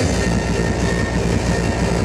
あっ!